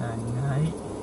signing